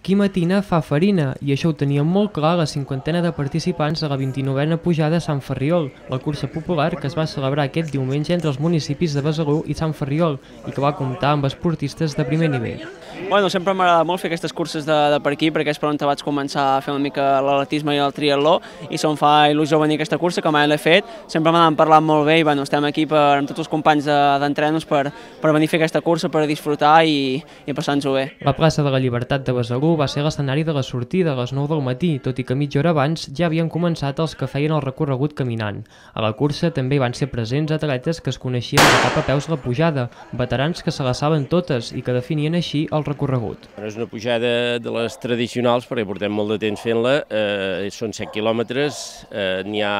Qui matina fa farina, i això ho tenien molt clar la cinquantena de participants a la 29a pujada a Sant Ferriol, la cursa popular que es va celebrar aquest diumenge entre els municipis de Besalú i Sant Ferriol i que va comptar amb esportistes de primer nivell. Bueno, sempre m'agrada molt fer aquestes curses de, de per aquí perquè és per on vaig començar a fer una mica l'atletisme i el triatló i se'm fa il·lusió venir a aquesta cursa que mai l'he fet, sempre m'han parlat molt bé i bueno, estem aquí per, amb tots els companys d'entrenos de, per, per venir a fer aquesta cursa, per disfrutar i, i passar-nos-ho bé. La plaça de la Llibertat de Besalú va ser l'escenari de la sortida a les 9 del matí, tot i que mitja hora abans ja havien començat els que feien el recorregut caminant. A la cursa també hi van ser presents atletes que es coneixien de cap a peus la pujada, veterans que se la saben totes i que definien així el recorregut. És una pujada de les tradicionals perquè portem molt de temps fent-la, eh, són 7 quilòmetres, eh, n'hi ha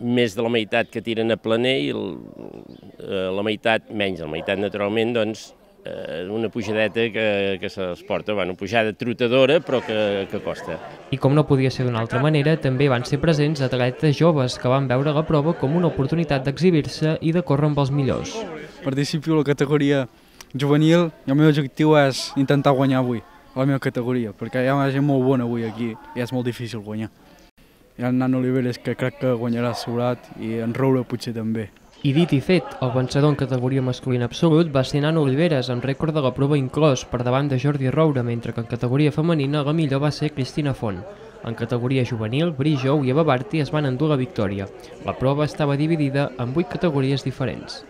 més de la meitat que tiren a planer i el, eh, la meitat, menys de la meitat naturalment, doncs eh, una pujadeta que, que se'ls porta, bueno, pujada trotadora però que, que costa. I com no podia ser d'una altra manera, també van ser presents atletes joves que van veure la prova com una oportunitat d'exhibir-se i de córrer amb els millors. Participo a la categoria juvenil i el meu objectiu és intentar guanyar avui a la meva categoria, perquè hi ha una gent molt bona avui aquí i és molt difícil guanyar. Hi ha en Nano Oliveres que crec que guanyarà assegurat i en Roure potser també. I dit i fet, el vencedor en categoria masculina absolut va ser Nano Oliveres, amb rècord de la prova inclòs, per davant de Jordi Roure, mentre que en categoria femenina la millor va ser Cristina Font. En categoria juvenil, Bri Jou i Eva Barti es van endur la victòria. La prova estava dividida en 8 categories diferents.